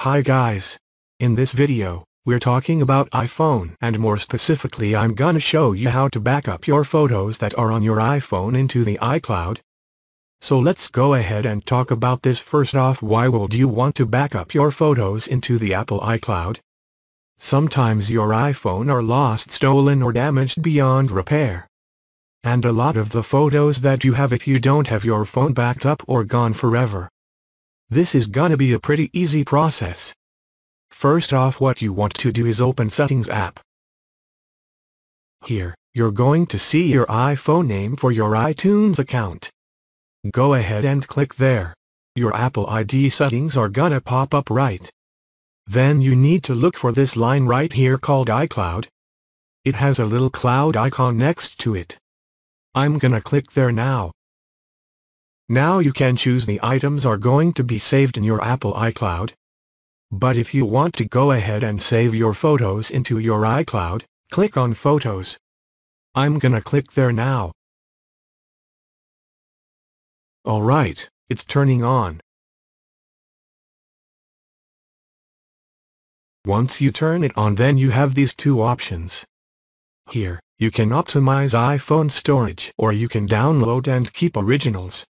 Hi guys. In this video, we're talking about iPhone and more specifically I'm gonna show you how to back up your photos that are on your iPhone into the iCloud. So let's go ahead and talk about this first off why would you want to back up your photos into the Apple iCloud? Sometimes your iPhone are lost stolen or damaged beyond repair. And a lot of the photos that you have if you don't have your phone backed up or gone forever. This is gonna be a pretty easy process. First off what you want to do is open Settings app. Here, you're going to see your iPhone name for your iTunes account. Go ahead and click there. Your Apple ID settings are gonna pop up right. Then you need to look for this line right here called iCloud. It has a little cloud icon next to it. I'm gonna click there now. Now you can choose the items are going to be saved in your Apple iCloud. But if you want to go ahead and save your photos into your iCloud, click on Photos. I'm gonna click there now. Alright, it's turning on. Once you turn it on then you have these two options. Here, you can optimize iPhone storage or you can download and keep originals.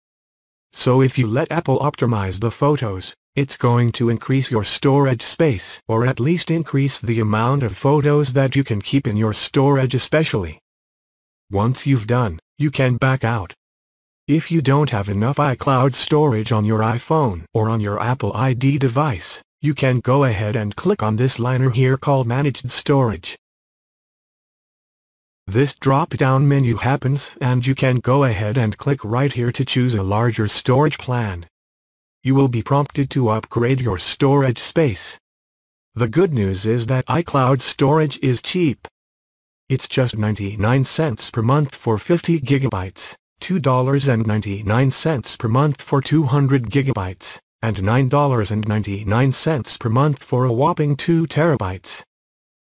So if you let Apple optimize the photos, it's going to increase your storage space or at least increase the amount of photos that you can keep in your storage especially. Once you've done, you can back out. If you don't have enough iCloud storage on your iPhone or on your Apple ID device, you can go ahead and click on this liner here called Managed Storage. This drop-down menu happens and you can go ahead and click right here to choose a larger storage plan. You will be prompted to upgrade your storage space. The good news is that iCloud storage is cheap. It's just 99 cents per month for 50 gigabytes, $2.99 per month for 200 gigabytes, and $9.99 per month for a whopping 2 terabytes.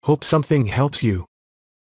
Hope something helps you.